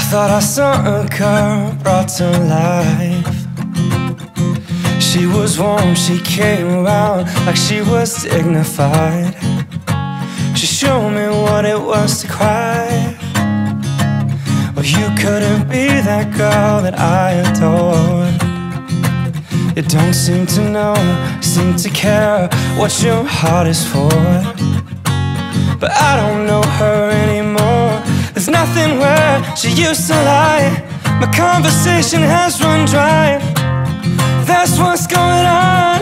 I thought I saw a girl brought to life. She was warm, she came around like she was dignified. She showed me what it was to cry. Well, you couldn't be that girl that I adored. You don't seem to know, seem to care what your heart is for. But I don't know her anymore. Nothing where she used to lie. My conversation has run dry. That's what's going on.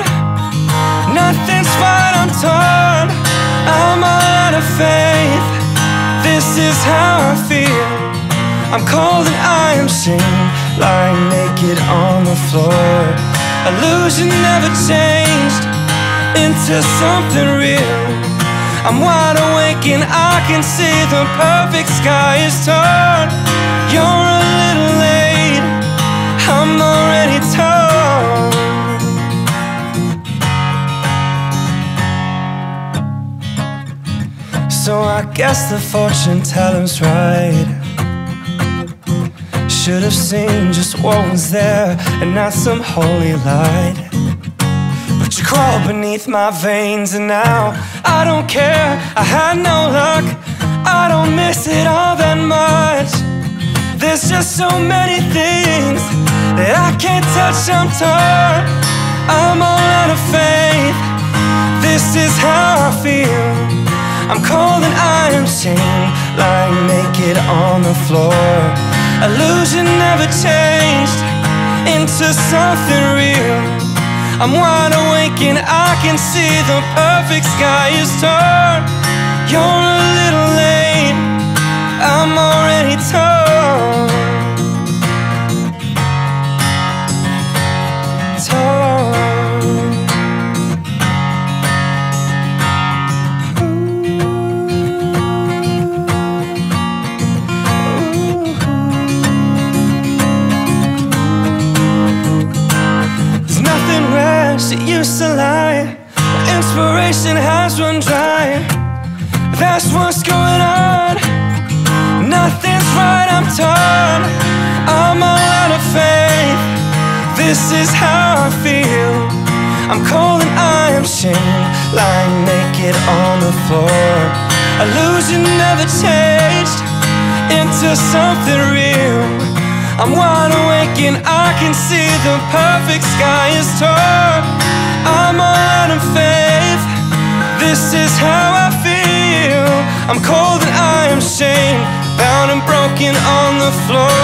Nothing's fine, I'm torn. I'm all out of faith. This is how I feel. I'm cold and I am shamed, lying naked on the floor. Illusion never changed into something real. I'm wide awake and I can see the perfect sky is torn. You're a little late, I'm already torn. So I guess the fortune teller's right. Should have seen just what was there and not some holy light. But you crawl beneath my veins and now I don't care. I had no luck. I don't miss it all that much. There's just so many things that I can't touch. I'm torn. I'm all out of faith. This is how I feel. I'm cold and I am shamed, lying naked on the floor. Illusion never changed into something real. I'm wide awake and I can see the perfect sky is torn. You're a little late, I'm already torn. Run dry. That's what's going on. Nothing's right, I'm torn. I'm all out of faith. This is how I feel. I'm cold and I am shamed, lying naked on the floor. Illusion never changed into something real. I'm wide awake and I can see the perfect sky is torn. I'm all out of faith. This is how I feel. I'm cold and I am shamed, bound and broken on the floor.